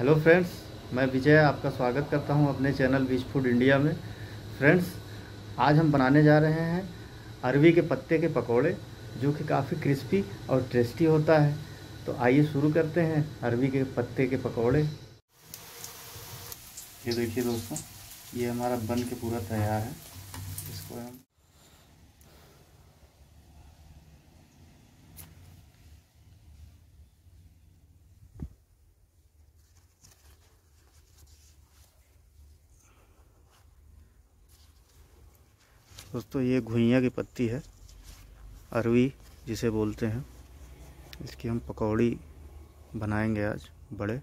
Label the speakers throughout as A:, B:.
A: Hello friends मैं विजय आपका स्वागत करता हूँ अपने चैनल बीच फ़ूड इंडिया में। फ्रेंड्स आज हम बनाने जा रहे हैं अरवी के पत्ते के पकोड़े, जो कि काफ़ी क्रिस्पी और टेस्टी होता है। तो आइए शुरू करते हैं अरवी के पत्ते के पकोड़े। ये देखिए दोस्तों, ये हमारा बन के पूरा तैयार है। इसको हम दोस्तों, ये घुइया की पत्ती है, अरवी जिसे बोलते हैं। इसकी हम पकौड़ी बनाएँगे आज, बड़े।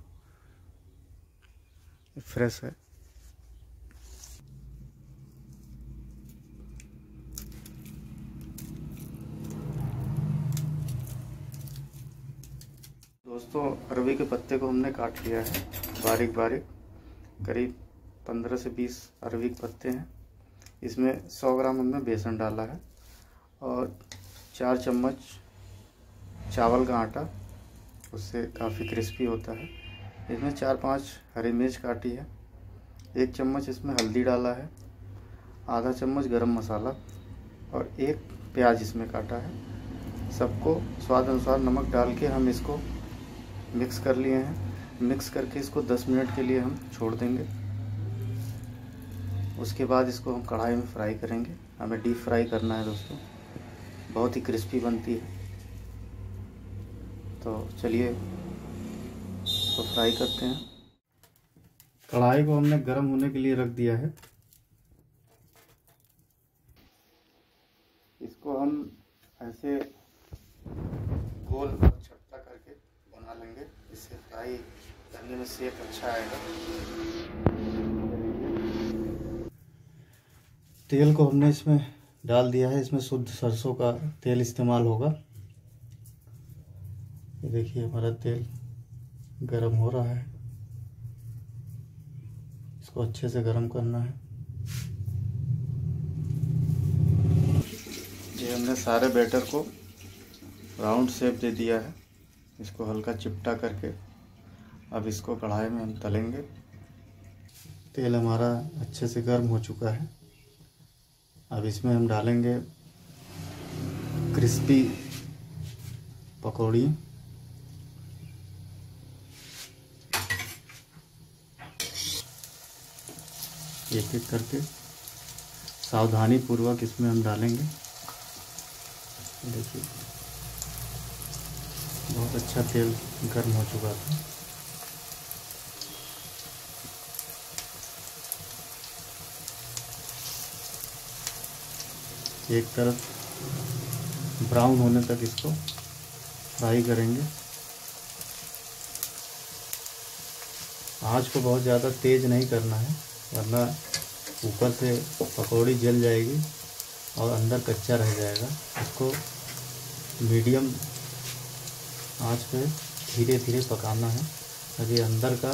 A: फ्रेश है। दोस्तों, अरवी के पत्ते को हमने काट लिया है बारीक बारीक करीब पंद्रह से बीस अरवी के पत्ते हैं। इसमें 100 ग्राम हमने बेसन डाला है और चार चम्मच चावल का आटा, उससे काफ़ी क्रिस्पी होता है। इसमें चार पाँच हरी मिर्च काटी है, एक चम्मच इसमें हल्दी डाला है, आधा चम्मच गरम मसाला और एक प्याज इसमें काटा है। सबको स्वाद अनुसार नमक डाल के हम इसको मिक्स कर लिए हैं। मिक्स करके इसको 10 मिनट के लिए हम छोड़ देंगे। उसके बाद इसको हम कढ़ाई में फ्राई करेंगे। हमें डीप फ्राई करना है दोस्तों। बहुत ही क्रिस्पी बनती है। तो चलिए तो फ्राई करते हैं। कढ़ाई को हमने गर्म होने के लिए रख दिया है। इसको हम ऐसे गोल चपटा करके बना लेंगे। इससे फ्राई करने में सेक अच्छा आएगा। तेल को हमने इसमें डाल दिया है। इसमें शुद्ध सरसों का तेल इस्तेमाल होगा। ये देखिए, हमारा तेल गरम हो रहा है। इसको अच्छे से गरम करना है। ये हमने सारे बैटर को राउंड शेप दे दिया है। इसको हल्का चिपटा करके अब इसको कढ़ाई में हम तलेंगे। तेल हमारा अच्छे से गर्म हो चुका है। अब इसमें हम डालेंगे क्रिस्पी पकौड़ी। एक एक करके सावधानी पूर्वक इसमें हम डालेंगे। देखिए, बहुत अच्छा तेल गर्म हो चुका था। एक तरफ़ ब्राउन होने तक इसको फ्राई करेंगे। आँच को बहुत ज़्यादा तेज़ नहीं करना है, वरना ऊपर से पकौड़ी जल जाएगी और अंदर कच्चा रह जाएगा। इसको मीडियम आँच पे धीरे धीरे पकाना है, ताकि अंदर का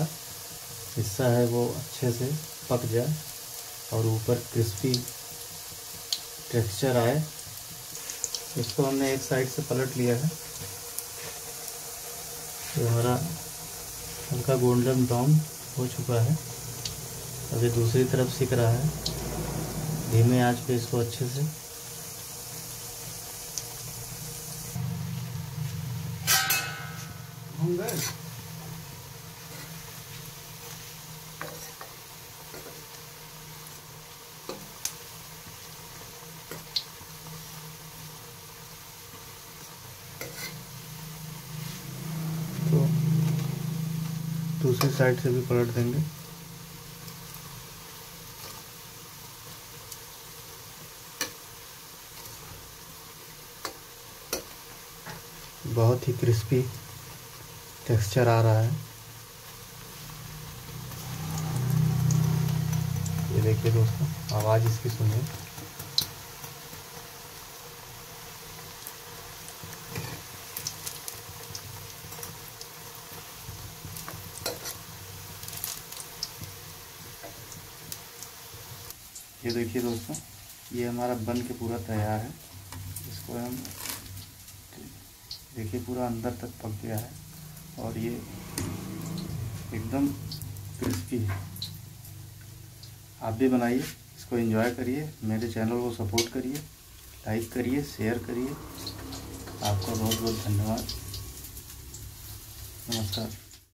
A: हिस्सा है वो अच्छे से पक जाए और ऊपर क्रिस्पी टेक्सचर आए। इसको हमने एक साइड से पलट लिया है। तो हमारा हल्का गोल्डन ब्राउन हो चुका है। अभी दूसरी तरफ़ सीख रहा है। धीमे आँच पे इसको अच्छे से। तो दूसरी साइड से भी पलट देंगे। बहुत ही क्रिस्पी टेक्सचर आ रहा है। ये देखिए दोस्तों, आवाज़ इसकी सुनिए। ये देखिए दोस्तों, ये हमारा बन के पूरा तैयार है। इसको हम देखिए, पूरा अंदर तक पक गया है और ये एकदम क्रिस्पी है। आप भी बनाइए, इसको एंजॉय करिए, मेरे चैनल को सपोर्ट करिए लाइक करिए शेयर करिए। आपका बहुत बहुत धन्यवाद। नमस्कार।